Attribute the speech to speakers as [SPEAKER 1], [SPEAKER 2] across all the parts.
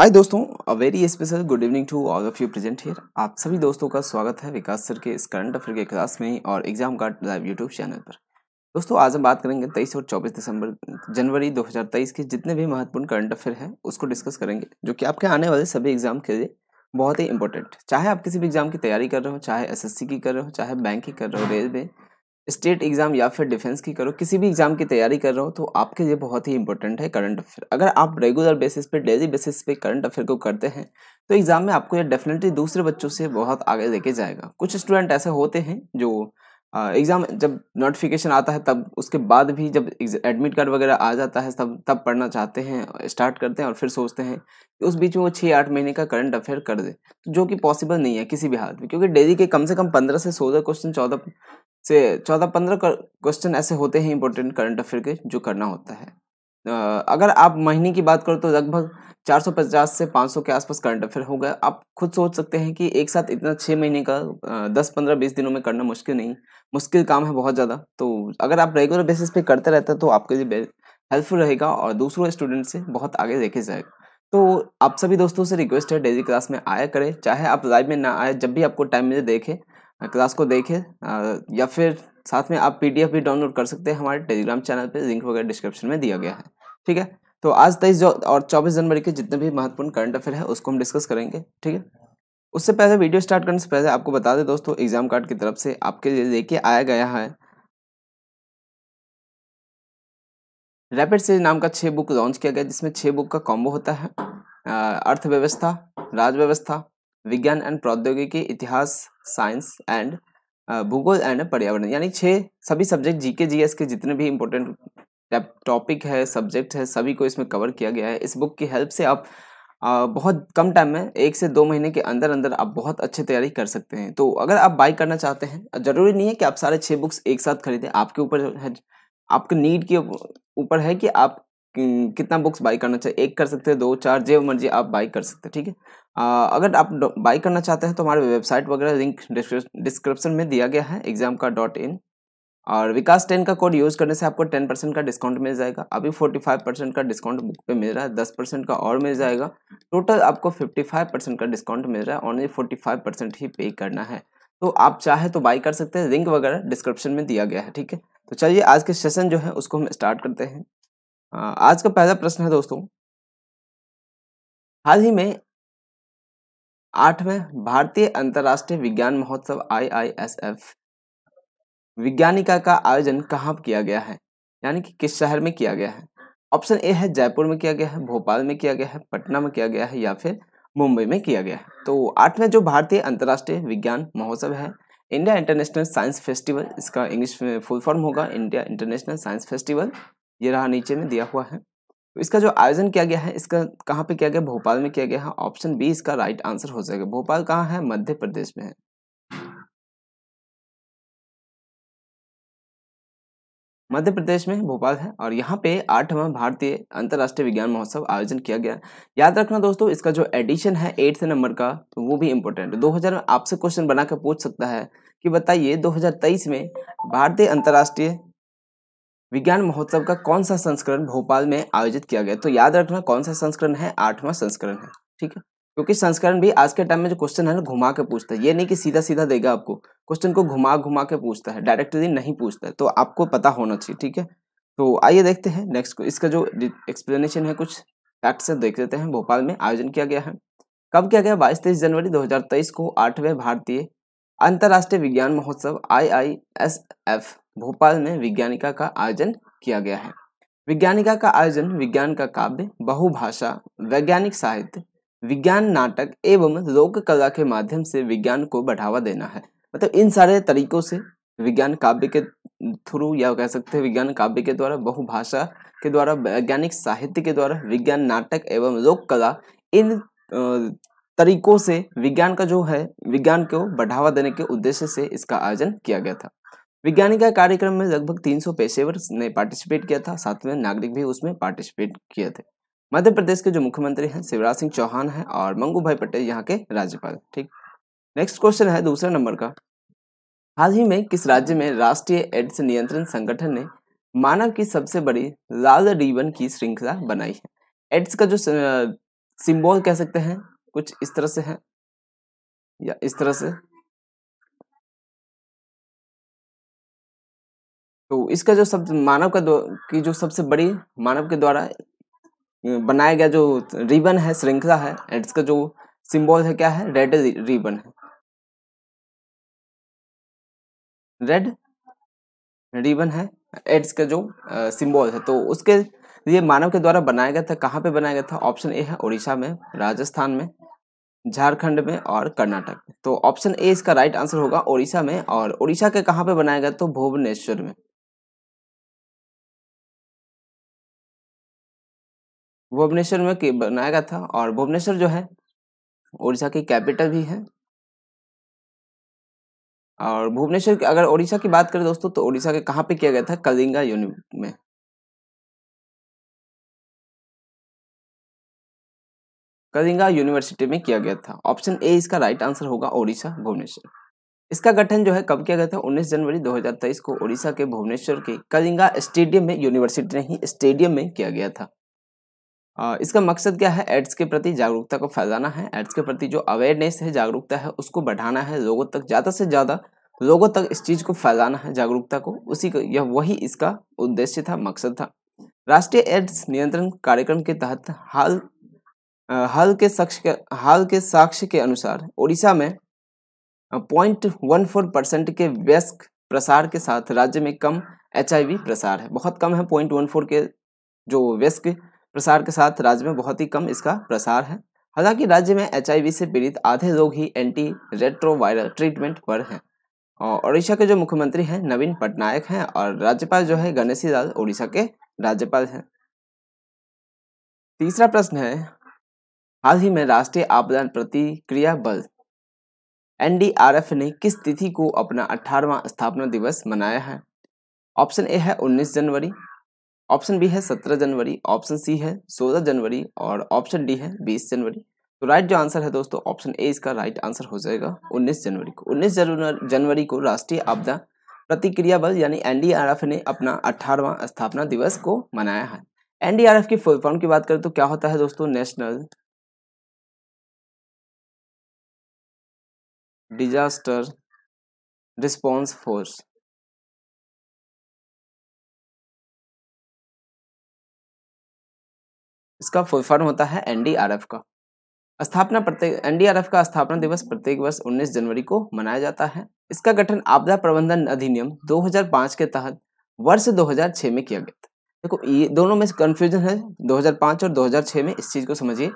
[SPEAKER 1] हाय दोस्तों. A very special good evening to all of you present here आप सभी दोस्तों का स्वागत है विकास सर के इस करंट अफेयर के क्लास में और exam card live YouTube channel पर. दोस्तों, आज हम बात करेंगे 23 और 24 दिसंबर, जनवरी 2023 के जितने भी महत्वपूर्ण करंट अफेयर हैं, उसको डिस्कस करेंगे, जो कि आपके आने वाले सभी एग्ज़ाम के लिए बहुत ही इंपॉर्टेंट चाहे आप किसी भी एग्ज़ाम की तैयारी कर रहे हो, चाहे एसएससी की कर रहे हो, चाहे बैंक की कर रहे हो रेलवे स्टेट एग्ज़ाम या फिर डिफेंस की करो, किसी भी एग्ज़ाम की तैयारी कर रहे हो तो आपके लिए बहुत ही इंपॉर्टेंट है करंट अफेयर अगर आप रेगुलर बेसिस पे डेली बेसिस पे करंट अफेयर को करते हैं तो एग्ज़ाम में आपको ये डेफिनेटली दूसरे बच्चों से बहुत आगे लेके जाएगा। कुछ स्टूडेंट ऐसे होते हैं जो एग्ज़ाम जब नोटिफिकेशन आता है, तब उसके बाद भी जब एडमिट कार्ड वगैरह आ जाता है, तब तब पढ़ना चाहते हैं स्टार्ट करते हैं और फिर सोचते हैं कि उस बीच में वो छः आठ महीने का करंट अफेयर कर दे, जो कि पॉसिबल नहीं है किसी भी हालत में, क्योंकि डेली के कम से कम पंद्रह से सोलह क्वेश्चन चौदह से चौदह पंद्रह क्वेश्चन ऐसे होते हैं इंपॉर्टेंट करंट अफेयर के जो करना होता है। अगर आप महीने की बात करो तो लगभग 450 से 500 के आसपास करंट अफेयर हो गया आप खुद सोच सकते हैं कि एक साथ इतना छः महीने का दस पंद्रह बीस दिनों में करना मुश्किल नहीं। मुश्किल काम है बहुत ज़्यादा। तो अगर आप रेगुलर बेसिस पे करते रहते तो आपके लिए हेल्पफुल रहेगा और दूसरों स्टूडेंट से बहुत आगे लेके जाएगा। तो आप सभी दोस्तों से रिक्वेस्ट है डेली क्लास में आया करें। चाहे आप लाइव में ना आए, जब भी आपको टाइम मिले देखें। क्लास को देखें। या फिर साथ में आप पीडीएफ भी डाउनलोड कर सकते हैं। हमारे टेलीग्राम चैनल पे लिंक वगैरह डिस्क्रिप्शन में दिया गया है। ठीक है? तो आज तेईस और चौबीस जनवरी के जितने भी महत्वपूर्ण करंट अफेयर है, उसको हम डिस्कस करेंगे। ठीक है? उससे पहले, वीडियो स्टार्ट करने से पहले आपको बता दें दोस्तों, एग्ज़ाम कार्ड की तरफ़ से आपके लिए लेके आया गया है। रैपिड सीरीज़ नाम का छह बुक लॉन्च किया गया, जिसमें छह बुक का कॉम्बो होता है। अर्थव्यवस्था राज व्यवस्था विज्ञान एंड प्रौद्योगिकी इतिहास साइंस एंड भूगोल एंड पर्यावरण। यानी छः सभी सब्जेक्ट जीके जीएस के जितने भी इम्पोर्टेंट टॉपिक है सब्जेक्ट है सभी को इसमें कवर किया गया है। इस बुक की हेल्प से आप आ, बहुत कम टाइम में एक से दो महीने के अंदर अंदर आप बहुत अच्छी तैयारी कर सकते हैं। तो अगर आप बाई करना चाहते हैं ज़रूरी नहीं है कि आप सारे छः बुक्स एक साथ खरीदें। आपके ऊपर है आपके नीड के ऊपर है कि आप कितना बुक्स बाई करना चाहिए? एक कर सकते हैं, दो, चार, जो मर्ज़ी आप बाई कर सकते हैं, ठीक है? अगर आप बाई करना चाहते हैं तो हमारे वेबसाइट वगैरह लिंक डिस्क्रिप्शन में दिया गया है एग्ज़ाम का डॉट इन और विकास टेन का कोड यूज़ करने से आपको टेन परसेंट का डिस्काउंट मिल जाएगा। अभी फोर्टी फाइव परसेंट का डिस्काउंट बुक पे मिल रहा है, दस परसेंट का और मिल जाएगा। टोटल आपको फिफ्टी फाइव परसेंट का डिस्काउंट मिल रहा है ओनली फोर्टी फाइव परसेंट ही पे करना है। तो आप चाहे तो बाई कर सकते हैं लिंक वगैरह डिस्क्रिप्शन में दिया गया है, ठीक है? तो चलिए आज के सेशन जो है उसको हम स्टार्ट करते हैं। आज का पहला प्रश्न है दोस्तों। हाल ही में आठवें भारतीय अंतर्राष्ट्रीय विज्ञान महोत्सव आईआईएसएफ विज्ञानिका का आयोजन कहाँ किया गया है? यानी कि किस शहर में किया गया है? ऑप्शन ए है जयपुर में किया गया है, भोपाल में किया गया है, पटना में किया गया है या फिर मुंबई में किया गया है। तो आठवें जो भारतीय अंतर्राष्ट्रीय विज्ञान महोत्सव है, इंडिया इंटरनेशनल साइंस फेस्टिवल, इसका इंग्लिश में फुल फॉर्म होगा, इंडिया इंटरनेशनल साइंस फेस्टिवल। ये रहा नीचे में दिया हुआ है। तो इसका जो आयोजन किया गया है, इसका कहाँ पे किया गया? भोपाल में किया गया है। ऑप्शन बी इसका राइट आंसर हो जाएगा। भोपाल कहाँ है? मध्य प्रदेश में है। मध्य प्रदेश में भोपाल है और यहाँ पे आठवां भारतीय अंतर्राष्ट्रीय विज्ञान महोत्सव आयोजन किया गया। याद रखना दोस्तों, इसका जो एडिशन है एट्थ नंबर का तो वो भी इम्पोर्टेंट है। 2000 में आपसे क्वेश्चन बनाकर पूछ सकता है कि बताइए 2023 में भारतीय अंतर्राष्ट्रीय विज्ञान महोत्सव का कौन सा संस्करण भोपाल में आयोजित किया गया? तो याद रखना कौन सा संस्करण है? आठवां संस्करण है, ठीक है? क्योंकि संस्करण भी आज के टाइम में जो क्वेश्चन है ना, घुमा के पूछता है। ये नहीं कि सीधा सीधा देगा आपको। क्वेश्चन को घुमा घुमा के पूछता है। डायरेक्टली नहीं पूछता है। तो आपको पता होना चाहिए, ठीक है? तो आइए देखते हैं नेक्स्ट इसका जो एक्सप्लेनेशन है, कुछ फैक्ट से देख लेते हैं। भोपाल में आयोजन किया गया है। कब किया गया? बाईस तेईस जनवरी दो हज़ार तेईस को। आठवें भारतीय अंतर्राष्ट्रीय विज्ञान महोत्सव I I S F Bhopal में विज्ञानिका का आयोजन किया गया है। विज्ञानिका का आयोजन विज्ञान का काव्य, बहुभाषा, वैज्ञानिक साहित्य, विज्ञान नाटक एवं लोक कला के माध्यम से विज्ञान को बढ़ावा देना है। मतलब इन सारे तरीकों से विज्ञान काव्य के थ्रू या कह सकते हैं विज्ञान काव्य के द्वारा, बहुभाषा के द्वारा, वैज्ञानिक साहित्य के द्वारा, विज्ञान नाटक एवं लोक कला, इन तरीकों से विज्ञान का जो है, विज्ञान को बढ़ावा देने के उद्देश्य से इसका आयोजन किया गया था। विज्ञानिका कार्यक्रम में लगभग 300 पेशेवर ने पार्टिसिपेट किया था, साथ में नागरिक भी उसमें पार्टिसिपेट किए थे। मध्य प्रदेश के जो मुख्यमंत्री हैं, शिवराज सिंह चौहान हैं और मंगू भाई पटेल यहाँ के राज्यपाल ठीक? नेक्स्ट क्वेश्चन है दूसरे नंबर का। हाल ही में किस राज्य में राष्ट्रीय एड्स नियंत्रण संगठन ने मानव की सबसे बड़ी लाल रिबन की श्रृंखला बनाई है? एड्स का जो सिंबल कह सकते हैं, कुछ इस तरह से है या इस तरह से? तो इसका जो सब मानव का की जो सबसे बड़ी मानव के द्वारा बनाया गया जो रिबन है, श्रृंखला है इसका जो सिंबल है क्या है? रेड रिबन है। रेड रिबन है एड्स का जो सिंबल है। तो उसके लिए मानव के द्वारा बनाया गया था, कहाँ पे बनाया गया था? ऑप्शन ए है उड़ीसा में, राजस्थान में, झारखंड में और कर्नाटक में। तो ऑप्शन ए इसका राइट आंसर होगा उड़ीसा में, और उड़ीसा के कहाँ पे बनाया गया? तो भुवनेश्वर में। भुवनेश्वर में बनाया गया था और भुवनेश्वर जो है उड़ीसा की कैपिटल भी है। और भुवनेश्वर अगर उड़ीसा की बात करें दोस्तों तो उड़ीसा के कहाँ पे किया गया था? कलिंगा यूनि में। कलिंगा यूनिवर्सिटी में किया गया था। ऑप्शन ए इसका राइट आंसर होगा ओडिशा, भुवनेश्वर। इसका गठन जो है, कब किया गया था? 19 जनवरी 2023 को ओडिशा के भुवनेश्वर के कलिंगा स्टेडियम में, यूनिवर्सिटी नहीं, स्टेडियम में किया गया था। इसका मकसद क्या है? एड्स के प्रति जागरूकता को फैलाना है। एड्स के प्रति जो अवेयरनेस है, जागरूकता है, उसको बढ़ाना है, लोगों तक, ज़्यादा से ज़्यादा लोगों तक इस चीज़ को फैलाना है, जागरूकता को। उसी का, यह वही इसका उद्देश्य था, मकसद था। राष्ट्रीय एड्स नियंत्रण कार्यक्रम के तहत हाल हाल के साक्ष्य के, हाल के साक्ष्य के अनुसार ओडिशा में पॉइंट वन फोर परसेंट के व्यस्क प्रसार के साथ राज्य में कम एचआईवी प्रसार है। बहुत कम है, पॉइंट वन फोर के जो व्यस्क प्रसार के साथ राज्य में बहुत ही कम इसका प्रसार है। हालाँकि राज्य में एचआईवी से पीड़ित आधे लोग ही एंटी रेट्रोवायरल ट्रीटमेंट पर हैं। और उड़ीसा के जो मुख्यमंत्री हैं, नवीन पटनायक हैं और राज्यपाल जो है, गणेशी लाल उड़ीसा के राज्यपाल हैं। तीसरा प्रश्न है, हाल ही में राष्ट्रीय आपदा प्रतिक्रिया बल एनडीआरएफ ने किस तिथि को अपना अठारवा स्थापना दिवस मनाया है? ऑप्शन ए है 19 जनवरी ऑप्शन बी है सत्रह जनवरी, ऑप्शन सी है सोलह जनवरी और ऑप्शन डी है बीस जनवरी। तो राइट जो आंसर है दोस्तों ऑप्शन ए इसका राइट आंसर हो जाएगा उन्नीस जनवरी को। उन्नीस जनवरी को राष्ट्रीय आपदा प्रतिक्रिया बल यानी एनडीआरएफ ने अपना अठारवा स्थापना दिवस को मनाया है। एनडीआरएफ की फुल फॉर्म की बात करें तो क्या होता है दोस्तों? नेशनल डिजास्टर रिस्पॉन्स फोर्स इसका फुल फॉर्म होता है एनडीआरएफ का। स्थापना प्रत्येक एनडीआरएफ का स्थापना दिवस प्रत्येक वर्ष 19 जनवरी को मनाया जाता है। इसका गठन आपदा प्रबंधन अधिनियम 2005 के तहत वर्ष 2006 में किया गया था। देखो, ये दोनों में कंफ्यूजन है 2005 और 2006 में, इस चीज़ को समझिए।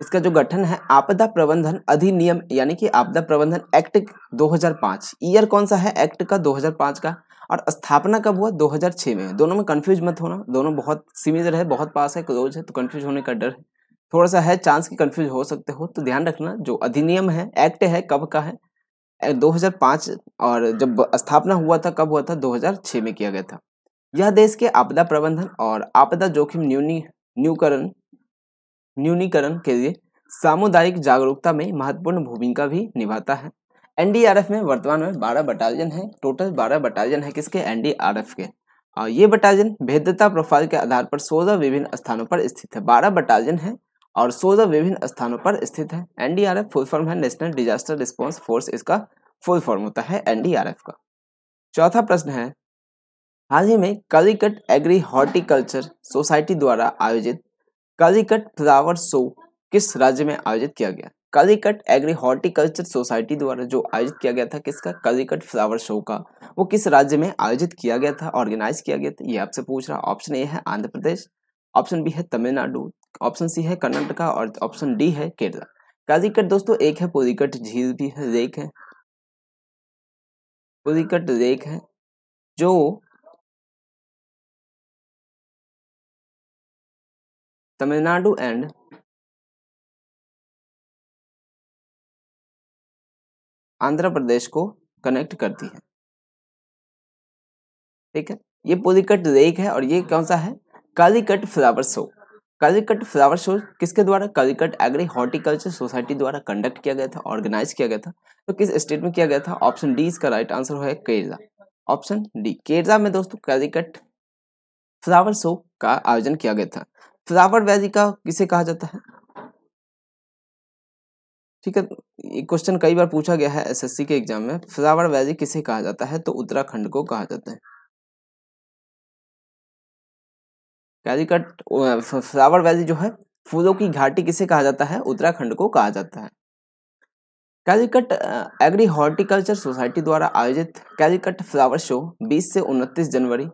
[SPEAKER 1] इसका जो गठन है, आपदा प्रबंधन अधिनियम, यानी कि आपदा प्रबंधन एक्ट 2005 ईयर कौन सा है? एक्ट का 2005 का। और स्थापना कब हुआ? 2006 में। दोनों में कंफ्यूज मत होना। दोनों बहुत सिमिलर है बहुत पास है, क्लोज है तो कंफ्यूज होने का डर है। थोड़ा सा है चांस की कंफ्यूज हो सकते हो तो ध्यान रखना, जो अधिनियम है एक्ट है, कब का है 2005 और जब स्थापना हुआ था, कब हुआ था? 2006 में किया गया था। यह देश के आपदा प्रबंधन और आपदा जोखिम न्यूनी, न्यूकरण, न्यूनीकरण के लिए सामुदायिक जागरूकता में महत्वपूर्ण भूमिका भी निभाता है। एनडीआरएफ में वर्तमान में 12 बटालियन है। टोटल 12 बटालियन है किसके? एनडीआरएफ के। और ये बटालियन भेद्यता प्रोफ़ाइल के आधार पर 16 विभिन्न स्थानों पर स्थित है। 12 बटालियन है और 16 विभिन्न स्थानों पर स्थित है। एनडीआरएफ फुल फॉर्म है। नेशनल डिजास्टर रिस्पॉन्स फोर्स इसका फुल फॉर्म होता है एनडीआरएफ का। चौथा प्रश्न है, हाल ही में कलिकट एग्री हॉर्टिकल्चर सोसाइटी द्वारा आयोजित कलिकट फ्लावर शो किस राज्य में आयोजित किया गया? कलिकट एग्री हॉर्टिकल्चर सोसाइटी द्वारा जो आयोजित किया गया था, किसका? कलिकट फ्लावर शो का। वो किस राज्य में आयोजित किया गया था ऑर्गेनाइज किया गया था, ये आपसे पूछ रहा ऑप्शन ए है आंध्र प्रदेश ऑप्शन बी है तमिलनाडु ऑप्शन सी है कर्नाटका और ऑप्शन डी है केरला। कालीकट दोस्तों एक है पुलिकट झील भी है लेक है। पुलिकट लेक है, जो तमिलनाडु एंड आंध्र प्रदेश को कनेक्ट करती है। ठीक है? ये पोलिकट लेक है और ये कौन सा है? Calicut flower show Calicut flower show किसके द्वारा? कालीकट एग्री हॉर्टिकल्चर सोसाइटी द्वारा कंडक्ट किया गया था ऑर्गेनाइज किया गया था। तो किस स्टेट में किया गया था? ऑप्शन डी इसका राइट आंसर है केरला। ऑप्शन डी केरला में दोस्तों कालीकट फ्लावर शो का आयोजन किया गया था। फ्लावर वैली का किसे कहा जाता है? ठीक है, ये क्वेश्चन कई बार पूछा गया है एसएससी के एग्ज़ाम में फ्लावर वैली किसे कहा जाता है? तो उत्तराखंड को कहा जाता है। कैलिकट फ्लावर वैली जो है, फूलों की घाटी किसे कहा जाता है? उत्तराखंड को कहा जाता है। कैलिकट एग्री हॉर्टिकल्चर सोसाइटी द्वारा आयोजित कैलिकट फ्लावर शो 20 से 29 जनवरी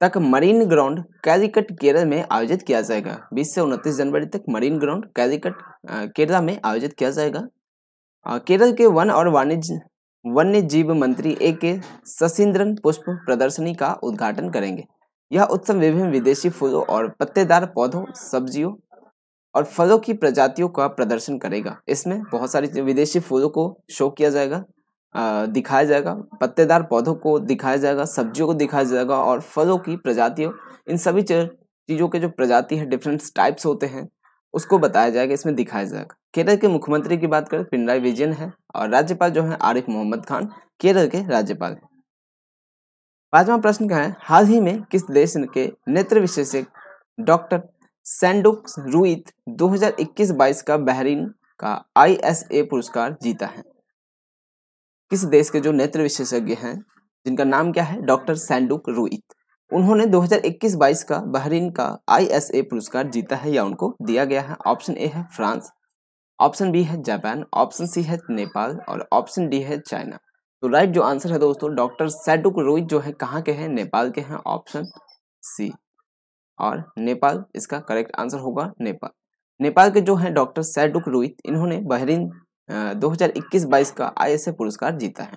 [SPEAKER 1] तक मरीन ग्राउंड कैलिकट केरल में आयोजित किया जाएगा। 20 से 29 जनवरी तक मरीन ग्राउंड कैलिकट केरला में आयोजित किया जाएगा। केरल के वन और वाणिज्य वन्य जीव मंत्री ए के सशिंद्रन पुष्प प्रदर्शनी का उद्घाटन करेंगे। यह उत्सव विभिन्न विदेशी फूलों और पत्तेदार पौधों, सब्जियों और फलों की प्रजातियों का प्रदर्शन करेगा। इसमें बहुत सारी विदेशी फूलों को शो किया जाएगा। दिखाया जाएगा, पत्तेदार पौधों को दिखाया जाएगा, सब्जियों को दिखाया जाएगा और फलों की प्रजातियों, इन सभी चीज़ों के जो प्रजाति है डिफरेंट टाइप्स होते हैं, उसको बताया जाएगा, इसमें दिखाया जाएगा। केरल के मुख्यमंत्री की बात करें, पिनराई विजयन है और राज्यपाल जो है, आरिफ मोहम्मद खान, केरल के राज्यपाल है। पांचवा प्रश्न क्या है? हाल ही में किस देश के नेत्र विशेषज्ञ डॉक्टर सैंडुक रुईत 2021-22 का बहरीन का आईएसए पुरस्कार जीता है? किस देश के जो नेत्र विशेषज्ञ हैं, जिनका नाम क्या है? डॉक्टर सैंडुक रुईत उन्होंने 2021-22 का बहरीन का आईएसए पुरस्कार जीता है या उनको दिया गया है? ऑप्शन ए है फ्रांस, ऑप्शन बी है जापान, ऑप्शन सी है नेपाल और ऑप्शन डी है चाइना। तो राइट जो आंसर है दोस्तों, डॉक्टर सैडुक रोहित जो है, कहाँ के हैं? नेपाल के हैं, ऑप्शन सी। और नेपाल, इसका करेक्ट आंसर होगा नेपाल। नेपाल के जो है डॉक्टर सैडुक रोहित इन्होंने बहरीन 2021-22 का आईएसए पुरस्कार जीता है।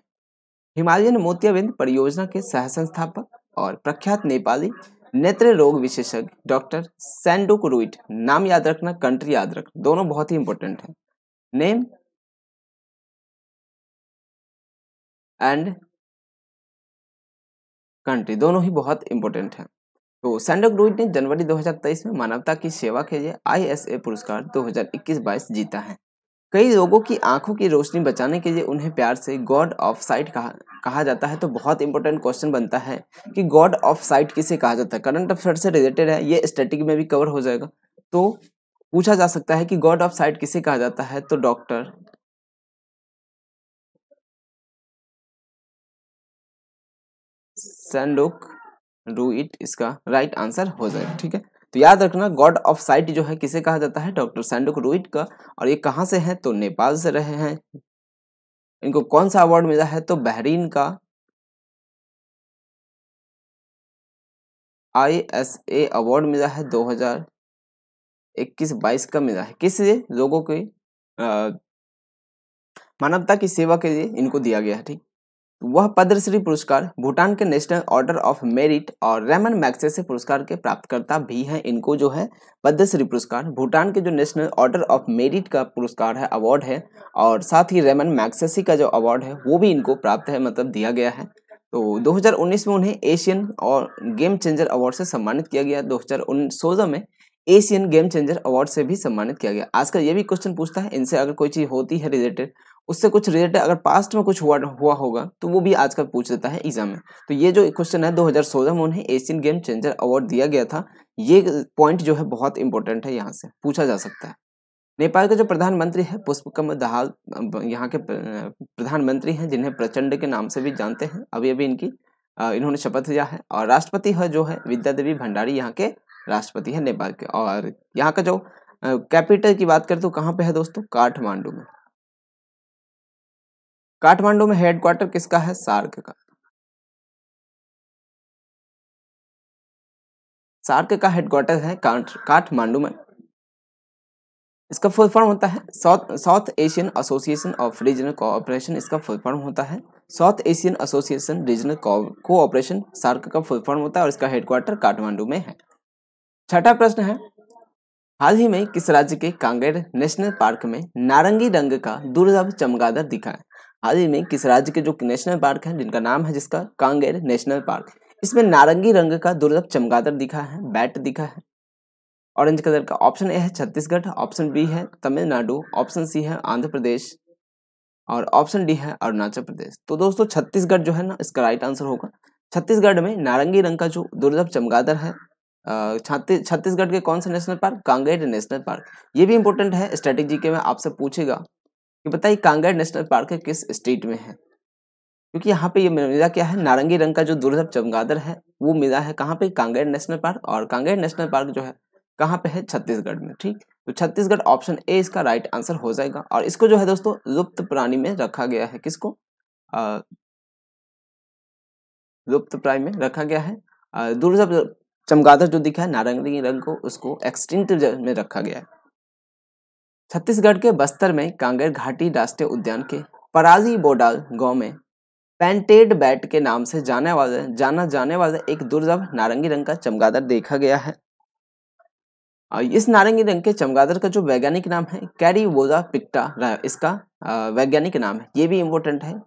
[SPEAKER 1] हिमालयन मोतियाबिंद परियोजना के सह संस्थापक और प्रख्यात नेपाली नेत्र रोग विशेषज्ञ डॉक्टर सैंडुक रुइट नाम याद रखना, कंट्री याद रखना दोनों बहुत ही इंपॉर्टेंट है। नेम एंड कंट्री, दोनों ही बहुत इंपॉर्टेंट है। तो सैंडक डुइट ने जनवरी 2023 में मानवता की सेवा के लिए आईएसए पुरस्कार 2021-22 जीता है। कई लोगों की आँखों की रोशनी बचाने के लिए उन्हें प्यार से गॉड ऑफ़ साइट कहा कहा जाता है। तो बहुत इंपॉर्टेंट क्वेश्चन बनता है कि गॉड ऑफ़ साइट किसे कहा जाता है? करंट अफेयर से रिलेटेड है, ये स्टैटिक में भी कवर हो जाएगा। तो पूछा जा सकता है कि गॉड ऑफ़ साइट किसे कहा जाता है? तो डॉक्टर सैंडोक डू इट इसका राइट आंसर हो जाएगा, ठीक है? तो याद रखना गॉड ऑफ़ साइट जो है, किसे कहा जाता है? डॉक्टर सैंडोक रूइट का। और ये कहाँ से हैं? तो नेपाल से रहे हैं। इनको कौन सा अवार्ड मिला है? तो बहरीन का। आई एस ए अवार्ड मिला है 2021-22 का मिला है। किस लिए? लोगों के मानवता की सेवा के लिए इनको दिया गया है, ठीक? वह पद्मश्री पुरस्कार भूटान के नेशनल ऑर्डर ऑफ़ मेरिट और रेमन मैक्सेसे पुरस्कार के प्राप्तकर्ता भी हैं। इनको जो है पद्मश्री पुरस्कार, भूटान के जो नेशनल ऑर्डर ऑफ़ मेरिट का पुरस्कार है, अवार्ड है, और साथ ही रेमन मैक्सेसी का जो अवार्ड है, वो भी इनको प्राप्त है मतलब दिया गया है। तो 2019 में उन्हें एशियन और गेम चेंजर अवार्ड से सम्मानित किया गया। दो हज़ार में एशियन गेम चेंजर अवार्ड से भी सम्मानित किया गया। आजकल ये भी क्वेश्चन पूछता है, इनसे अगर कोई चीज़ होती है रिलेटेड उससे कुछ रिलेटेड अगर पास्ट में कुछ हुआ हुआ होगा तो वो भी आजकल पूछ देता है एग्ज़ाम में। तो ये जो क्वेश्चन है 2016 में उन्हें एशियन गेम चेंजर अवार्ड दिया गया था। ये पॉइंट जो है बहुत इंपॉर्टेंट है यहाँ से, पूछा जा सकता है। नेपाल के जो प्रधानमंत्री है पुष्पकमल दहाल यहाँ के प्रधानमंत्री हैं, जिन्हें प्रचंड के नाम से भी जानते हैं। अभी अभी इनकी इन्होंने शपथ लिया है। और राष्ट्रपति है जो है विद्या देवी भंडारी यहाँ के राष्ट्रपति है नेपाल के। और यहाँ का जो कैपिटल की बात करें तो कहाँ पे है दोस्तों? काठमांडू में। काठमांडू में हेडक्वार्टर किसका है? सार्क का। सार्क का हेडक्वार्टर है काठमांडू में। इसका फुल फॉर्म होता है south south Asian association of regional cooperation इसका फुल फॉर्म होता है। South Asian association regional cooperation SAARC का फुल फॉर्म होता है और इसका हेडक्वार्टर काठमांडू में है। छठा प्रश्न है, हाल ही में किस राज्य के कांगेर नेशनल पार्क में नारंगी रंग का दुर्लभ चमगादड़ दिखा है? हाल ही में किस राज्य के जो नेशनल पार्क है, जिनका नाम है जिसका, कांगेर नेशनल पार्क। इसमें नारंगी रंग का दुर्लभ चमगादड़ दिखा है, बैट दिखा है। ऑरेंज कलर का ऑप्शन ए है छत्तीसगढ़, ऑप्शन बी है तमिलनाडु, ऑप्शन सी है आंध्र प्रदेश और ऑप्शन डी है अरुणाचल प्रदेश। तो दोस्तों, छत्तीसगढ़ जो है ना, इसका राइट आंसर होगा। छत्तीसगढ़ में नारंगी रंग का जो दुर्लभ चमगादड़ है छत्तीसगढ़ के कौन सा national park? Kanger national park. ये भी इंपॉर्टेंट है, स्ट्रेटेजी के में आपसे पूछेगा। कि बताइए कांगड़ नेशनल पार्क किस स्टेट में है? क्योंकि यहाँ पे ये मिला क्या है, नारंगी रंग का जो दुर्लभ चमगादड़ है, वो मिला है कहाँ पे? कांगेर नेशनल पार्क और कांगेर नेशनल पार्क जो है, कहाँ पे है? छत्तीसगढ़ में, ठीक? तो छत्तीसगढ़ ऑप्शन ए इसका राइट आंसर हो जाएगा और इसको जो है दोस्तों, लुप्त प्राणी में रखा गया है, किसको? लुप्त प्राणी में रखा गया है। दुर्लभ चमगादड़ जो दिखा है, नारंगी रंग को, उसको एक्सटिंक्ट में रखा गया है। छत्तीसगढ़ के बस्तर में कांगेर घाटी राष्ट्रीय उद्यान के पराजी बोडाल गाँव में पेंटेड बैट के नाम से जाने वाले, जाना जाने वाला एक दुर्लभ नारंगी रंग का चमगादड़ देखा गया है। इस नारंगी रंग के चमगादड़ का जो वैज्ञानिक नाम है, कैरी वोजा पिक्टा इसका वैज्ञानिक नाम है। ये भी इम्पोर्टेंट है।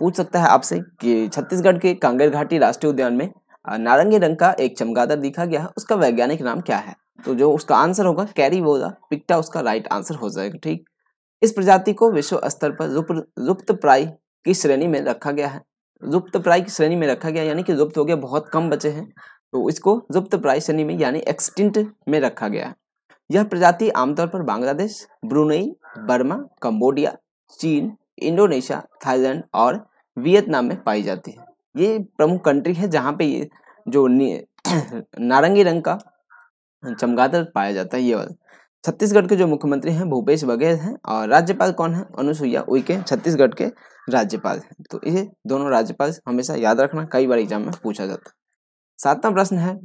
[SPEAKER 1] पूछ सकता है आपसे कि छत्तीसगढ़ के कांगेर घाटी राष्ट्रीय उद्यान में नारंगी रंग का एक चमगादड़ दिखा गया है, उसका वैज्ञानिक नाम क्या है? तो जो उसका आंसर होगा कैरी वोजा पिक्टा उसका राइट आंसर हो जाएगा, ठीक? इस प्रजाति को विश्व स्तर पर लुप्त प्राय की श्रेणी में रखा गया है। लुप्त प्राय की श्रेणी में रखा गया, यानी कि लुप्त हो गया, बहुत कम बचे हैं। तो इसको लुप्त प्राय श्रेणी में, यानी एक्सटिंट में रखा गया है। यह प्रजाति आमतौर पर बांग्लादेश, ब्रुनई, बर्मा, कंबोडिया, चीन, इंडोनेशिया, थाईलैंड और वियतनाम में पाई जाती है। ये प्रमुख कंट्री है जहाँ पे ये जो नारंगी रंग का चमगादड़ पाया जाता है, ये वाला। छत्तीसगढ़ के जो मुख्यमंत्री हैं, भूपेश बघेल हैं और राज्यपाल कौन है? अनुसुईया उइके, छत्तीसगढ़ के राज्यपाल हैं। तो ये दोनों राज्यपाल हमेशा याद रखना, कई बार एग्ज़ाम में पूछा जाता है। सातवां प्रश्न है,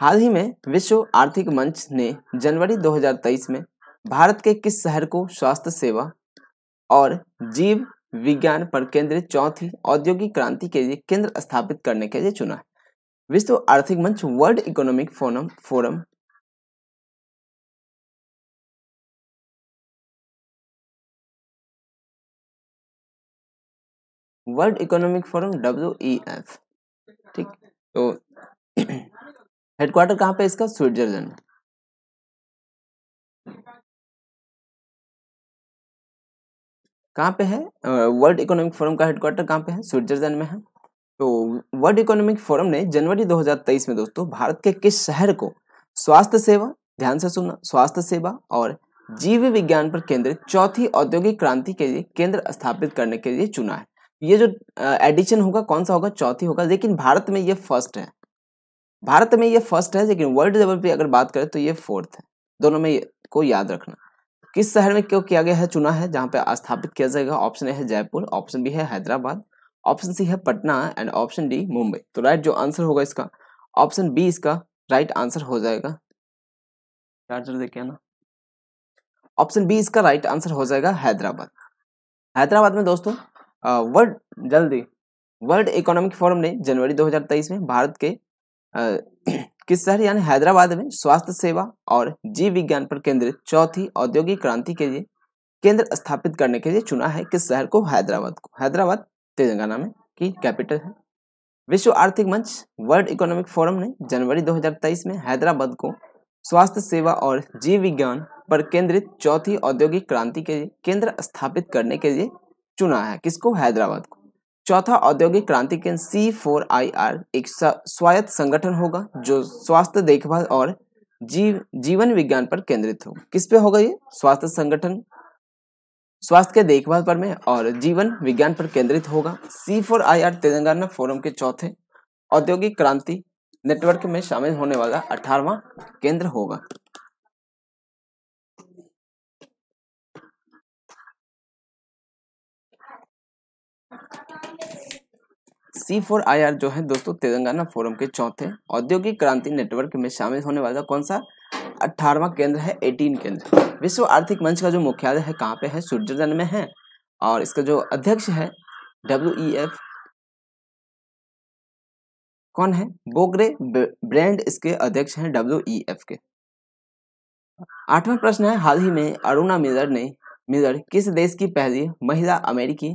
[SPEAKER 1] हाल ही में विश्व आर्थिक मंच ने जनवरी 2023 में भारत के किस शहर को स्वास्थ्य सेवा और जीव विज्ञान पर केंद्रित चौथी औद्योगिक क्रांति के लिए केंद्र स्थापित करने के लिए चुना है? विश्व आर्थिक मंच world economic forum forum. World economic forum W F ठीक तो हेडक्वार्टर कहाँ पे इसका? स्विट्जरलैंड। कहाँ पे है? वर्ल्ड इकोनॉमिक फोरम का हेडक्वार्टर कहाँ पे है? स्विट्जरलैंड में है। तो वर्ल्ड इकोनॉमिक फोरम ने जनवरी 2023 में दोस्तों भारत के किस शहर को स्वास्थ्य सेवा, ध्यान से सुनना, स्वास्थ्य सेवा और जीव विज्ञान पर केंद्रित चौथी औद्योगिक क्रांति के लिए केंद्र स्थापित करने के लिए चुना है? ये जो एडिशन होगा, कौन सा होगा? चौथी होगा, लेकिन भारत में ये फ़र्स्ट है। भारत में ये फ़र्स्ट है, लेकिन वर्ल्ड लेवल पे अगर बात करें तो ये फोर्थ है। दोनों में को याद रखना। किस शहर में क्यों किया गया है, चुना है, जहाँ पे स्थापित किया जाएगा? ऑप्शन ए है जयपुर ऑप्शन बी है हैदराबाद। ऑप्शन सी है Patna and option D Mumbai. तो राइट जो आंसर होगा इसका ऑप्शन बी इसका राइट आंसर हो जाएगा। चार्जर देखे ना। ऑप्शन बी इसका राइट आंसर हो जाएगा हैदराबाद। हैदराबाद में दोस्तों वर्ल्ड जल्दी। वर्ल्ड इकोनॉमिक फोरम ने जनवरी 2023 में भारत के आ, किस शहर यानी हैदराबाद में स्वास्थ्य सेवा और जीव विज्ञान पर केंद्रित चौथी औद्योगिक क्रांति के लिए केंद्र स्थापित करने के लिए चुना है किस शहर को? हैदराबाद को। हैदराबाद तेलंगाना में की कैपिटल है। विश्व आर्थिक मंच, वर्ल्ड इकोनॉमिक फोरम ने जनवरी 2023 में हैदराबाद को स्वास्थ्य सेवा और जीव विज्ञान पर केंद्रित चौथी औद्योगिक क्रांति के लिए केंद्र स्थापित करने के लिए चुना है। किसको? हैदराबाद को। चौथा औद्योगिक क्रांति केंद्र सी फोर आई आर एक स्वायत्त संगठन होगा जो स्वास्थ्य देखभाल और जीव, जीवन विज्ञान पर केंद्रित हो किस पे होगा ये? स्वास्थ्य संगठन स्वास्थ्य के देखभाल पर में और जीवन विज्ञान पर केंद्रित होगा। C four I R Telangana forum के चौथे औद्योगिक क्रांति नेटवर्क में शामिल होने वाला अठारवा केंद्र होगा। सी फोर आई आर जो है दोस्तों तेलंगाना फोरम के चौथे औद्योगिक क्रांति नेटवर्क में शामिल होने वाला कौन सा? अठारवा केंद्र है, एटीन केंद्र। विश्व आर्थिक मंच का जो मुख्यालय है, कहाँ पे है? स्विट्जरलैंड में है। और इसका जो अध्यक्ष है डब्ल्यू ई एफ़ कौन है? बोगरे ब्रांड इसके अध्यक्ष हैं डब्ल्यू ई एफ़ के। आठवां प्रश्न है, हाल ही में अरुणा मिलर ने, मिलर किस देश की पहली महिला अमेरिकी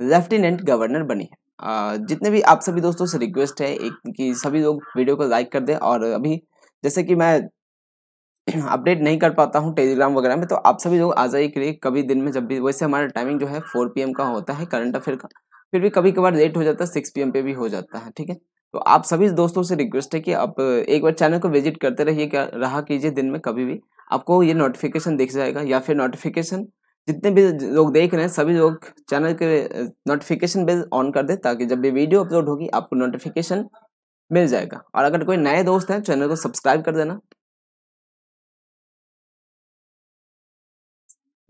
[SPEAKER 1] लेफ्टिनेंट गवर्नर बनी है? जितने भी आप सभी दोस्तों से रिक्वेस्ट है, एक कि सभी लोग वीडियो को लाइक कर दें। और अभी जैसे कि मैं अपडेट नहीं कर पाता हूँ टेलीग्राम वगैरह में तो आप सभी लोग आ जाइए करिए कभी दिन में जब भी, वैसे हमारा टाइमिंग जो है फोर पी का होता है करंट अफेयर का, फिर भी कभी कभार लेट हो जाता है सिक्स पी पे भी हो जाता है, ठीक है? तो आप सभी दोस्तों से रिक्वेस्ट है कि आप एक बार चैनल को विज़िट करते रहिए, क्या रहा कीजिए दिन में कभी भी, आपको ये नोटिफिकेशन दिख जाएगा, या फिर नोटिफिकेशन जितने भी लोग देख रहे हैं, सभी लोग चैनल के नोटिफिकेशन बेल ऑन कर दे, ताकि जब भी वीडियो अपलोड होगी, आपको नोटिफिकेशन मिल जाएगा। और अगर कोई नए दोस्त हैं चैनल को सब्सक्राइब कर देना।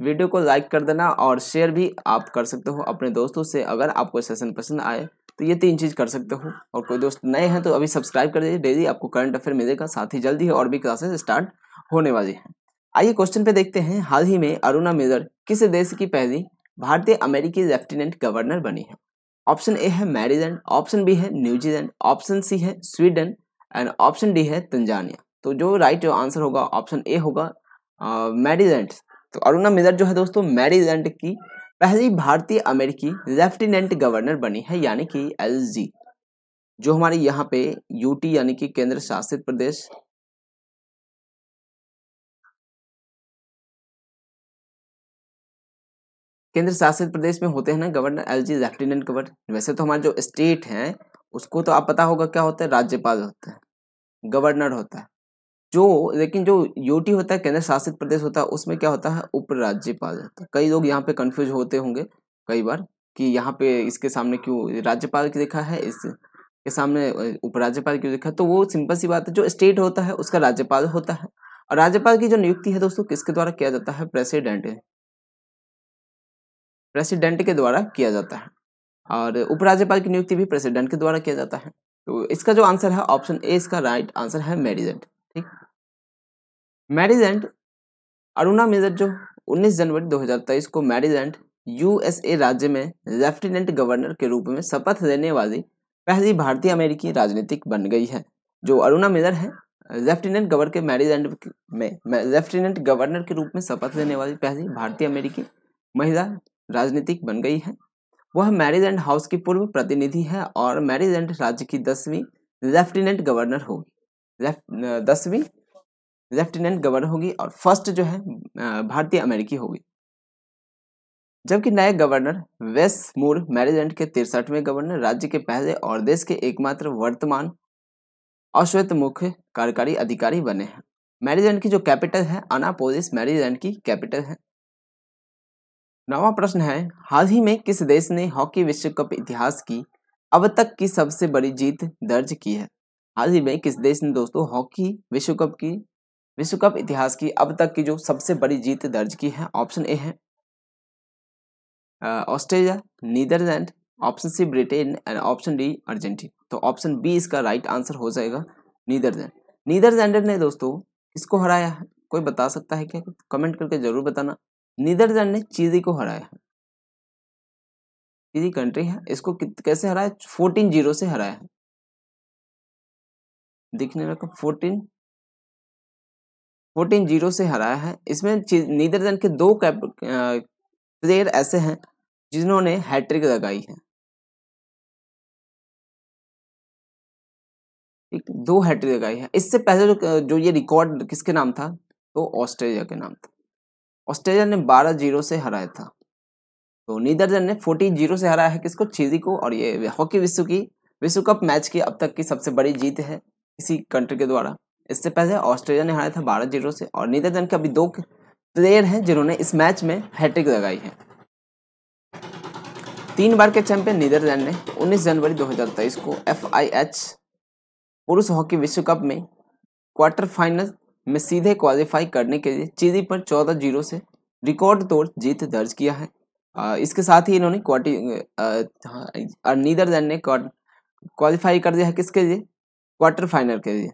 [SPEAKER 1] वीडियो को लाइक कर देना और शेयर भी आप कर सकते हो अपने दोस्तों से अगर आपको सेशन पसंद आए तो ये तीन चीज़ कर सकते हो। और कोई दोस्त नए हैं तो अभी सब्सक्राइब कर दीजिए। डेली आपको करंट अफेयर मिलेगा, साथ ही जल्दी ही और भी क्लासेस स्टार्ट होने वाली हैं। आइए क्वेश्चन पे देखते हैं, हाल ही में अरुणा मिजर किस देश की पहली भारतीय अमेरिकी लेफ्टिनेंट गवर्नर बनी है? ऑप्शन ए है मैरीलैंड, ऑप्शन बी है न्यूजीलैंड, ऑप्शन सी है स्वीडन एंड ऑप्शन डी है तंजानिया। तो जो राइट आंसर होगा ऑप्शन ए होगा मैरीलैंड। तो अरुणा मिजर जो है दोस्तों, मैरीलैंड की पहली भारतीय अमेरिकी लेफ्टिनेंट गवर्नर बनी है, यानी कि एलजी जो। हमारे यहाँ पे यूटी यानी कि केंद्र शासित प्रदेश। केंद्र शासित प्रदेश में होते हैं ना governor, L G lieutenant governor. वैसे तो हमारे जो स्टेट हैं, उसको तो आप पता होगा क्या होता है? राज्यपाल होता है, गवर्नर होता है। जो, लेकिन जो यूटी होता है, केंद्र शासित प्रदेश होता है, उसमें क्या होता है? उपराज्यपाल होता है। कई लोग यहाँ पे कंफ्यूज होते होंगे, कई बार, कि यहाँ पे इसके सामने क्यों, राज्यपाल की लिखा है, इस, के सामने उपराज्यपाल क्यों लिखा है? तो वो सिंपल सी बात है, जो स्टेट होता है, उसका राज्यपाल होता है। और राज्यपाल की जो नियुक्ति है दोस्तों, किसके द्वारा किया जाता है? प्रेसिडेंट प्रेसिडेंट के द्वारा किया जाता है। और उपराज्यपाल की नियुक्ति भी प्रेसिडेंट के द्वारा किया जाता है। तो इसका जो आंसर है ऑप्शन ए इसका राइट आंसर है मेरिजेंट ठीक मैरीलैंड अरुणा मिजर जो 19 जनवरी 2023 को मैरीलैंड यूएसए राज्य में लेफ्टिनेंट गवर्नर के रूप में शपथ लेने वाली पहली भारतीय अमेरिकी राजनीतिक बन गई है। जो अरुणा मिजर है लेफ्टिनेंट गवर्नर के मैरीलैंड में लेफ्टिनेंट गवर्नर के रूप में शपथ लेने वाली पहली भारतीय अमेरिकी महिला राजनीतिक बन गई है। वह मैरीलैंड हाउस की पूर्व प्रतिनिधि है और मैरीलैंड राज्य की दसवीं लेफ्टिनेंट गवर्नर होगी। दसवीं लेफ्टिनेंट गवर्नर होगी और फ़र्स्ट जो है भारतीय अमेरिकी होगी। जबकि नए गवर्नर वेस्ट मूर मैरीलैंड के तिरसठवें गवर्नर, राज्य के पहले और देश के एकमात्र वर्तमान अश्वेत मुख्य कार्यकारी अधिकारी बने हैं। मैरीलैंड की जो कैपिटल है, अनापोलिस मैरीलैंड की कैपिटल है। नवा प्रश्न है, हाल ही में किस देश ने हॉकी विश्व कप इतिहास की अब तक की सबसे बड़ी जीत दर्ज की है? हाल ही में किस देश ने दोस्तों हॉकी विश्व कप की विश्व कप इतिहास की अब तक की जो सबसे बड़ी जीत दर्ज की है, ऑप्शन ए है Australia, Netherlands, option C Britain and option D Argentina. तो ऑप्शन बी इसका राइट आंसर हो जाएगा नीदरलैंड। नीदरलैंड ने दोस्तों किसको हराया है? कोई बता सकता है क्या? कमेंट करके ज़रूर बताना। नीदरलैंड ने चीजी को हराया है। चीजी कंट्री है, इसको कैसे हराया? फोर्टीन ज़ीरो से हराया है। दिखने में फोर्टीन फोर्टीन ज़ीरो से हराया है। इसमें नीदरलैंड के दो प्लेयर ऐसे हैं, जिन्होंने हैट्रिक लगाई है। दो हैट्रिक लगाई है। इससे पहले जो जो ये रिकॉर्ड किसके नाम था? तो ऑस्ट्रेलिया के नाम था। ऑस्ट्रेलिया ने बारह ज़ीरो से हराया था। तो नीदरलैंड ने फोर्टीन ज़ीरो से हराया है किसको? चीजी को। और ये हॉकी विश्व की, विश्व कप मैच की अब तक की सबसे बड़ी जीत है इसी कंट्री के द्वारा। इससे पहले ऑस्ट्रेलिया ने हारा था बारह ज़ीरो से, और नीदरलैंड के अभी दो प्लेयर हैं जिन्होंने इस मैच में हैट्रिक लगाई है। तीन बार के चैंपियन नीदरलैंड ने 19 जनवरी 2023 को एफ़ पुरुष हॉकी विश्व कप में क्वार्टर फाइनल में सीधे क्वालिफाई करने के लिए चिली पर 14 ज़ीरो से रिकॉर्ड तोड़ जीत दर्ज किया है। इसके साथ ही इन्होंने क्वार्टी नीदरलैंड ने क्वालिफाई कर दिया है किसके लिए? क्वार्टर फाइनल के लिए।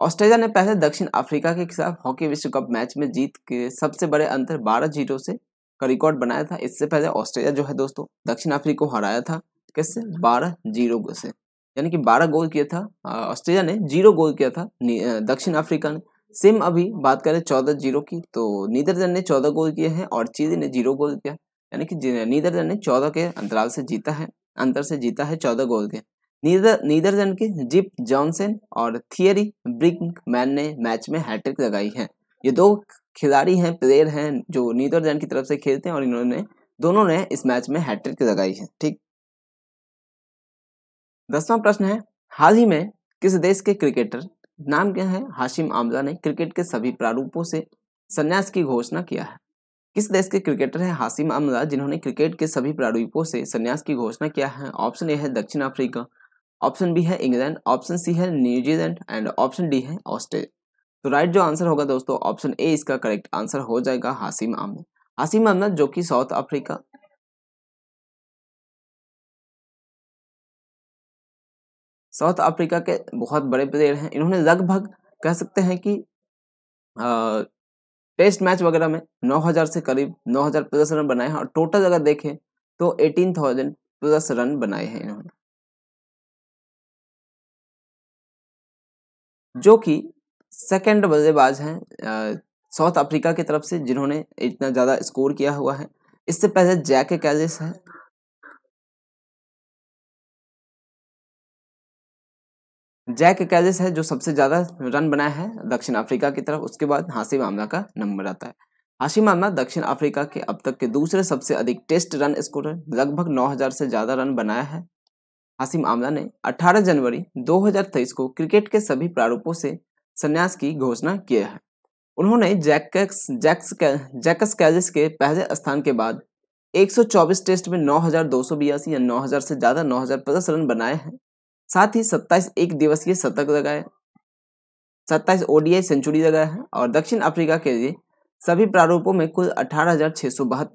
[SPEAKER 1] ऑस्ट्रेलिया ने पहले दक्षिण अफ्रीका के खिलाफ हॉकी विश्व कप मैच में जीत के सबसे बड़े अंतर 12 ज़ीरो से का रिकॉर्ड बनाया था। इससे पहले ऑस्ट्रेलिया जो है दोस्तों, दक्षिण अफ्रीका को हराया था किससे? 12 ज़ीरो से। यानी कि 12 गोल किया था। ऑस्ट्रेलिया ने ज़ीरो गोल किया था। दक्षिण अफ्रीका ने। सेम अभी बात करें चौदह ज़ीरो की तो नीदरलैंड ने चौदह गोल किए हैं और चिली ने ज़ीरो गोल किया। यानी कि नीदरलैंड ने चौदह के अंतराल से जीता है, अंतर से जीता है चौदह गोल के। नीदरलैंड के जिप जॉनसन और थियरी ब्रिकमैन ने मैच में हैट्रिक लगाई है। ये दो खिलाड़ी हैं, प्लेयर हैं, जो नीदरलैंड की तरफ़ से खेलते हैं और इन्होंने, दोनों ने इस मैच में हैट्रिक लगाई है, ठीक? दसवां प्रश्न है, हाल ही में किस देश के क्रिकेटर, नाम क्या है? हाशिम आमला ने क्रिकेट के सभी प्रारूपों से संन्यास की घोषणा किया है। किस देश के क्रिकेटर है हासिम आमला जिन्होंने क्रिकेट के सभी प्रारूपों से संन्यास की घोषणा किया है? ऑप्शन ए है दक्षिण अफ्रीका ऑप्शन बी है इंग्लैंड ऑप्शन सी है New Zealand and option D है ऑस्ट्रेलिया तो राइट जो आंसर होगा दोस्तों ऑप्शन ए इसका करेक्ट आंसर हो जाएगा हासिम आमला हासिम आमला जो कि साउथ अफ्रीका साउथ अफ्रीका के बहुत बड़े प्लेयर हैं। इन्होंने लगभग कह सकते हैं कि आ, टेस्ट मैच वगैरह में 9000 से करीब 9000 प्लस रन बनाए हैं। और टोटल अगर देखें तो 18000 प्लस रन बनाए हैं इन्होंने। जो कि सेकंड बल्लेबाज हैं साउथ अफ्रीका की तरफ़ से जिन्होंने इतना ज़्यादा स्कोर किया हुआ है। इससे पहले जैक कैलिस है। जैक कैलिस है जो सबसे ज़्यादा रन बनाया है दक्षिण अफ्रीका की तरफ़। उसके बाद हासिम आमला का नंबर आता है। हाशिम आमला दक्षिण अफ्रीका के अब तक के दूसरे सबसे अधिक टेस्ट रन स्कोरर लगभग 9000 से ज़्यादा रन बनाया है। हासिम आमला ने 18 जनवरी 2023 को क्रिकेट के सभी प्रारूपों से संन्यास की घोषणा किया है। उन्होंने जैकस, जैक्स जैकस कैलिस के पहले स्थान के बाद 124 टेस्ट में नौ या 9000 से ज़्यादा 9000 प्लस रन बनाए हैं। साथ ही 27 एक दिवसीय शतक लगाए 27 ओडीआई सेंचुरी लगाए हैं और दक्षिण अफ्रीका के लिए सभी प्रारूपों में कुल अठारह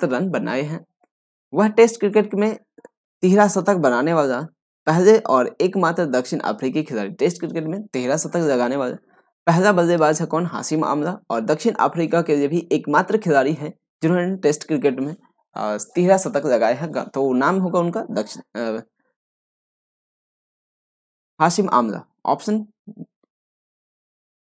[SPEAKER 1] रन बनाए हैं। वह टेस्ट क्रिकेट में तिहरा शतक बनाने वाला पहले और एकमात्र दक्षिण अफ्रीकी खिलाड़ी टेस्ट क्रिकेट में तेरह शतक लगाने वाला। पहला बल्लेबाज है कौन? हासिम आमला। और दक्षिण अफ्रीका के लिए भी एकमात्र खिलाड़ी है जिन्होंने टेस्ट क्रिकेट में तिहरा शतक लगाए हैं। तो नाम होगा उनका दक्षिण Hashim Amla. Option?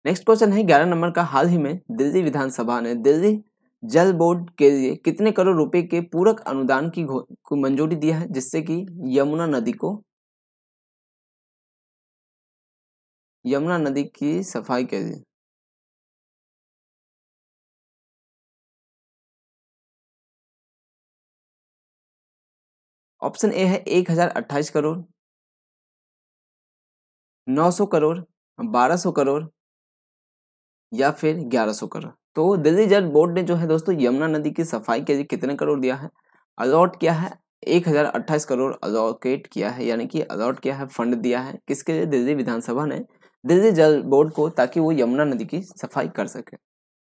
[SPEAKER 1] Next question है, ग्यारह नंबर का। हाल ही में दिल्ली विधानसभा ने दिल्ली जल बोर्ड के लिए कितने करोड़ रुपए के पूरक अनुदान की को मंजूरी दिया है, जिससे कि यमुना नदी को यमुना नदी की सफ़ाई के लिए। ऑप्शन ए है एक हज़ार अट्ठाईस करोड़। नौ सौ करोड़, बारह सौ करोड़ या फिर ग्यारह सौ करोड़। तो दिल्ली जल बोर्ड ने जो है दोस्तों यमुना नदी की सफ़ाई के लिए कितने करोड़ दिया है? अलॉट किया है एक हज़ार अट्ठाईस करोड़, अलॉकेट किया है, यानी कि अलॉट किया है, फंड दिया है। किसके लिए? दिल्ली विधानसभा ने। दिल्ली जल बोर्ड को ताकि वो यमुना नदी की सफ़ाई कर सके।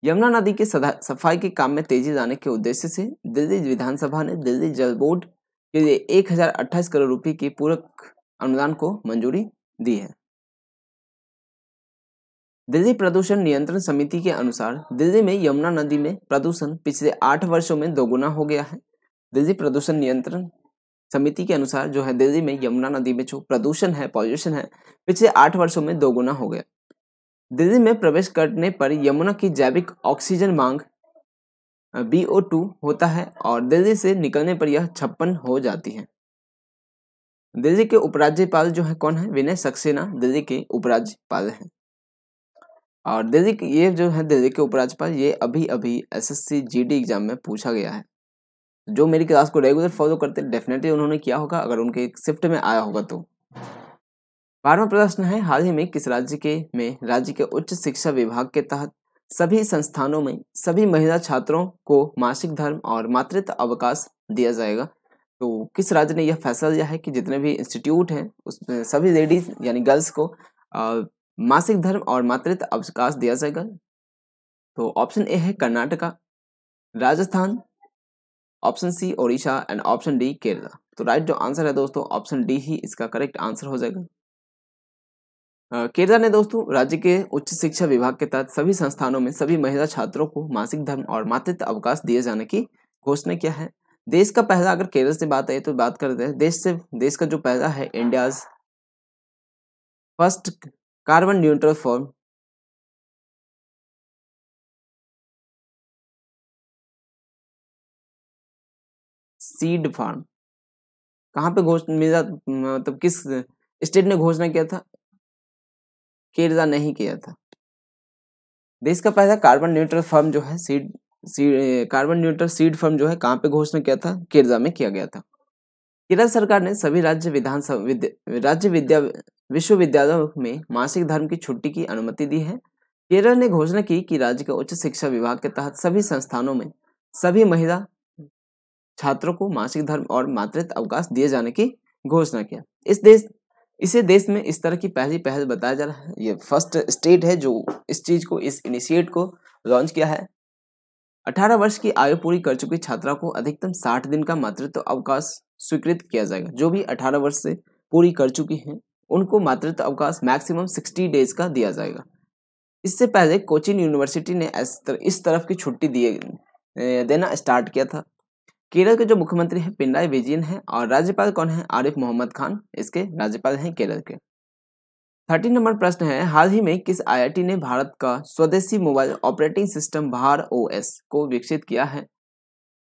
[SPEAKER 1] यमुना नदी की सफ़ाई के काम में तेज़ी लाने के उद्देश्य से दिल्ली विधानसभा ने दिल्ली जल बोर्ड के लिए एक हज़ार अट्ठाईस करोड़ रुपए की पूरक अनुदान को मंजूरी दी है। दिल्ली प्रदूषण नियंत्रण समिति के अनुसार दिल्ली में यमुना नदी में प्रदूषण पिछले आठ वर्षों में दोगुना हो गया है। दिल्ली प्रदूषण नियंत्रण समिति के अनुसार जो है दिल्ली में यमुना नदी में जो प्रदूषण है पॉल्यूशन है, पिछले आठ वर्षों में दोगुना हो गया। दिल्ली में प्रवेश करने पर यमुना की जैविक ऑक्सीजन मांग टू होता है और दिल्ली से निकलने पर यह छप्पन हो जाती है। दिल्ली के उपराज्यपाल जो है कौन है? विनय सक्सेना दिल्ली के उपराज्यपाल हैं। और दिल्ली ये जो है दिल्ली के उपराज्यपाल, ये अभी अभी एसएससी जीडी एग्ज़ाम में पूछा गया है। जो मेरी क्लास को रेगुलर फॉलो करते डेफिनेटली उन्होंने किया होगा अगर उनके शिफ्ट में आया होगा तो। बारहवा प्रश्न है हाल ही में किस राज्य के में राज्य के उच्च शिक्षा विभाग के तहत सभी संस्थानों में सभी महिला छात्रों को मासिक धर्म और मातृत्व अवकाश दिया जाएगा? तो किस राज्य ने यह फैसला लिया है कि जितने भी इंस्टीट्यूट हैं उसमें सभी लेडीज़ यानी गर्ल्स को आ, मासिक धर्म और मातृत्व अवकाश दिया जाएगा? तो ऑप्शन ए है Karnataka. Rajasthan option C Odisha and option D Kerala. तो राइट जो आंसर है दोस्तों ऑप्शन डी ही इसका करेक्ट आंसर हो जाएगा। केरला ने दोस्तों राज्य के उच्च शिक्षा विभाग के तहत सभी संस्थानों में सभी महिला छात्रों को मासिक धर्म और मातृत्व अवकाश दिए जाने की घोषणा किया है। देश का पहला, अगर केरल से बात है तो बात करते हैं देश से, देश का जो पहला है India's first carbon neutral form seed farm. कहाँ पे घोषणा मिला मतलब किस स्टेट ने घोषणा किया था? केरला नहीं किया था। देश का पहला कार्बन न्यूट्रल फर्म जो है seed seed carbon neutral seed firm जो है, कहाँ पे घोषणा किया था? केरला में किया गया था। केरल सरकार ने सभी राज्य विधानसभा राज्य विद्या, विश्वविद्यालयों में मासिक धर्म की छुट्टी की अनुमति दी है। केरल ने घोषणा की कि राज्य के उच्च शिक्षा विभाग के तहत सभी संस्थानों में सभी महिला छात्रों को मासिक धर्म और मातृत्व अवकाश दिए जाने की घोषणा किया। इस देश, इसे देश में इस तरह की पहली पहल बताया जा रहा है। ये फ़र्स्ट स्टेट है जो इस चीज़ को, इस इनिशिएट को लॉन्च किया है। 18 वर्ष की आयु पूरी कर चुकी छात्रा को अधिकतम 60 दिन का मातृत्व अवकाश स्वीकृत किया जाएगा। जो भी 18 वर्ष से पूरी कर चुकी हैं, उनको मातृत्व अवकाश मैक्सिमम 60 डेज़ का दिया जाएगा। इससे पहले कोचिन यूनिवर्सिटी ने इस तरफ़ की छुट्टी दिए देना स्टार्ट किया था। केरल के जो मुख्यमंत्री हैं पिंडाई विजयन हैं और राज्यपाल कौन है? आरिफ मोहम्मद खान, इसके राज्यपाल हैं केरल के। थर्टीन नंबर प्रश्न है, हाल ही में किस आईआईटी ने भारत का स्वदेशी mobile operating system Bhar OS को विकसित किया है?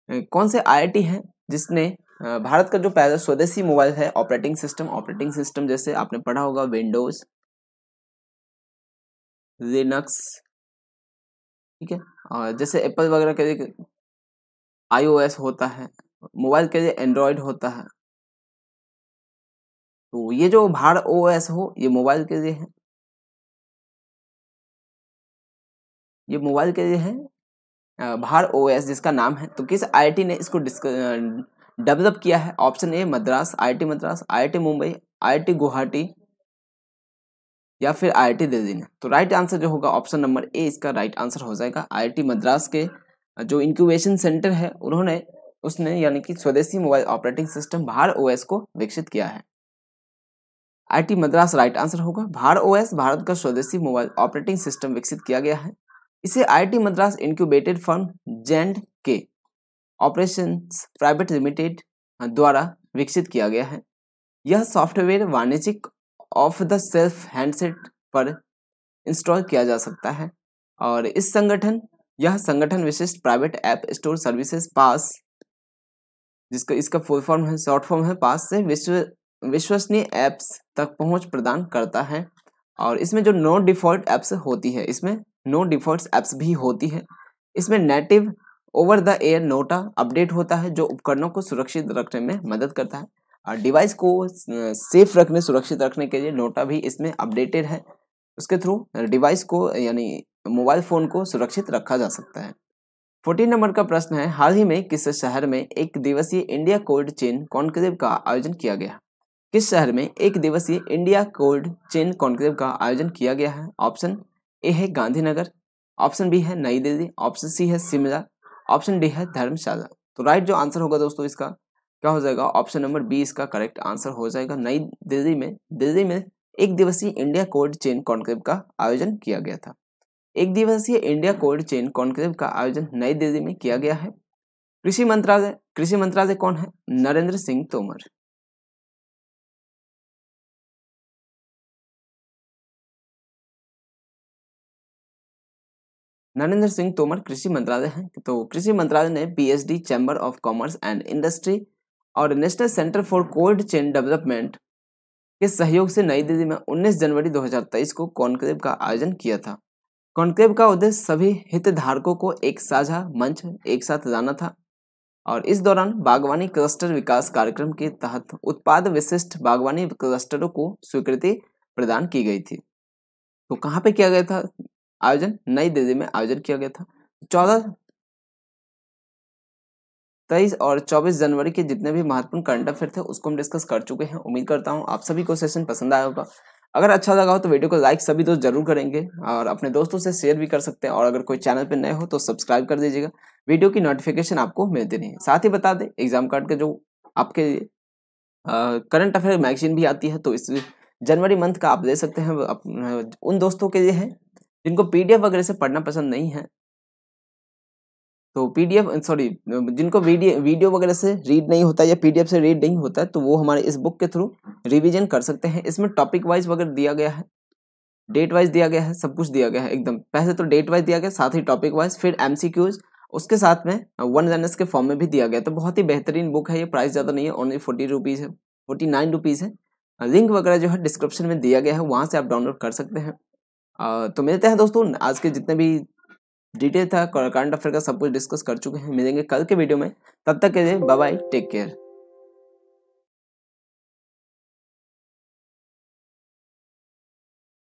[SPEAKER 1] कौन से आईआईटी हैं जिसने भारत का जो पहला स्वदेशी मोबाइल है, ऑपरेटिंग सिस्टम ऑपरेटिंग सिस्टम जैसे आपने पढ़ा होगा, विंडोज़, लिनक्स, ठीक है? और जैसे एप्पल वगैरह के आईओएस होता है, मोबाइल के लिए एंड्रॉयड होता है। तो ये जो भार ओ एस हो, ये मोबाइल के लिए है। ये मोबाइल के लिए है भार ओ एस जिसका नाम है। तो किस आईआईटी ने इसको डेवलप किया है? Option A, Madras IIT Madras IIT Mumbai IIT Guwahati या फिर आईआईटी दिल्ली ने। तो राइट आंसर जो होगा ऑप्शन नंबर ए इसका राइट आंसर हो जाएगा आईआईटी मद्रास के जो इंक्यूबेशन सेंटर है, उन्होंने, उसने यानी कि स्वदेशी mobile operating system Bhar OS को विकसित किया है। आईटी मद्रास राइट आंसर होगा। भार ओएस भारत का स्वदेशी मोबाइल ऑपरेटिंग सिस्टम विकसित किया गया है। इसे IIT Madras incubated firm Jand K operations private limited द्वारा विकसित किया गया है। यह सॉफ्टवेयर वाणिज्यिक ऑफ़ द सेल्फ हैंडसेट पर इंस्टॉल किया जा सकता है और इस संगठन यह संगठन विशिष्ट private app store services PASS, जिसका, इसका फुल फॉर्म है, शॉर्ट फॉर्म है, पास से विश्व, विश्वसनीय एप्स तक पहुँच प्रदान करता है। और इसमें जो नो डिफ़ॉल्ट एप्स होती है, इसमें नो डिफ़ॉल्ट एप्स भी होती है। इसमें नेटिव ओवर द एयर नोटा अपडेट होता है, जो उपकरणों को सुरक्षित रखने में मदद करता है। और डिवाइस को सेफ़ रखने, सुरक्षित रखने के लिए नोटा भी इसमें अपडेटेड है। उसके थ्रू डिवाइस को, यानी मोबाइल फ़ोन को सुरक्षित रखा जा सकता है। फोर्टीन नंबर का प्रश्न है, हाल ही में किस शहर में एक दिवसीय इंडिया कोल्ड चेन कॉन्क्लेव का आयोजन किया गया? किस शहर में एक दिवसीय इंडिया कोल्ड चेन कॉन्क्लेव का आयोजन किया गया है? ऑप्शन ए है गांधीनगर, ऑप्शन बी है नई दिल्ली, ऑप्शन सी है शिमला, ऑप्शन डी है धर्मशाला। तो राइट जो आंसर होगा दोस्तों इसका, क्या हो जाएगा? ऑप्शन नंबर बी इसका करेक्ट आंसर हो जाएगा। नई दिल्ली में दिल्ली में एक दिवसीय इंडिया कोल्ड चेन कॉन्क्लेव का आयोजन किया गया था। एक दिवसीय इंडिया कोल्ड चेन कॉन्क्लेव का आयोजन नई दिल्ली में किया गया है। कृषि मंत्रालय कृषि मंत्रालय कौन है? नरेंद्र सिंह तोमर। नरेंद्र सिंह तोमर कृषि मंत्रालय है तो कृषि मंत्रालय ने PHD, chamber of commerce and industry और national centre for cold chain development के सहयोग से नई दिल्ली में 19 जनवरी 2023 को कॉन्क्लेव का आयोजन किया था। कॉन्क्लेव का उद्देश्य सभी हितधारकों को एक साझा मंच, एक साथ लाना था। और इस दौरान बागवानी क्लस्टर विकास कार्यक्रम के तहत उत्पाद विशिष्ट बागवानी क्लस्टरों को स्वीकृति प्रदान की गई थी। तो कहाँ पे किया गया था? आयोजन नई दिल्ली में आयोजन किया गया था। चौदह तेईस और चौबीस जनवरी के जितने भी महत्वपूर्ण करंट अफेयर थे, उसको हम डिस्कस कर चुके हैं। उम्मीद करता हूँ आप सभी को सेशन पसंद आया होगा। अगर अच्छा लगा हो तो वीडियो को लाइक सभी दोस्त ज़रूर करेंगे और अपने दोस्तों से शेयर भी कर सकते हैं। और अगर कोई चैनल पर नए हो तो सब्सक्राइब कर दीजिएगा। वीडियो की नोटिफिकेशन आपको मिलती नहीं साथ ही बता दें एग्ज़ाम कार्ड का जो आपके करंट अफेयर मैगजीन भी आती है तो इस जनवरी मंथ का आप ले सकते हैं। उन दोस्तों के लिए है, जिनको पीडीएफ वगैरह से पढ़ना पसंद नहीं है। तो पीडीएफ सॉरी जिनको वीडियो वीडियो वगैरह से रीड नहीं होता या पीडीएफ से रीड नहीं होता तो वो हमारे इस बुक के थ्रू रिवीजन कर सकते हैं। इसमें टॉपिक वाइज वगैरह दिया गया है डेट वाइज दिया गया है, सब कुछ दिया गया है एकदम। पहले तो डेट वाइज दिया गया, साथ ही टॉपिक वाइज फिर एमसीक्यूज उसके साथ में वन लर्नर्स के फॉर्म में भी दिया गया। तो बहुत ही बेहतरीन बुक है, ये प्राइस ज़्यादा नहीं है ओनली फोर्टी रुपीज़ है फोर्टी नाइन रुपीज़ है लिंक वगैरह जो है डिस्क्रिप्शन में दिया गया है, वहाँ से आप डाउनलोड कर सकते हैं। तो मिलते हैं दोस्तों, आज के जितने भी डिटेल था करंट अफेयर का सब कुछ डिस्कस कर चुके हैं। मिलेंगे कल के वीडियो में। तब तक के लिए बाय बाय टेक केयर।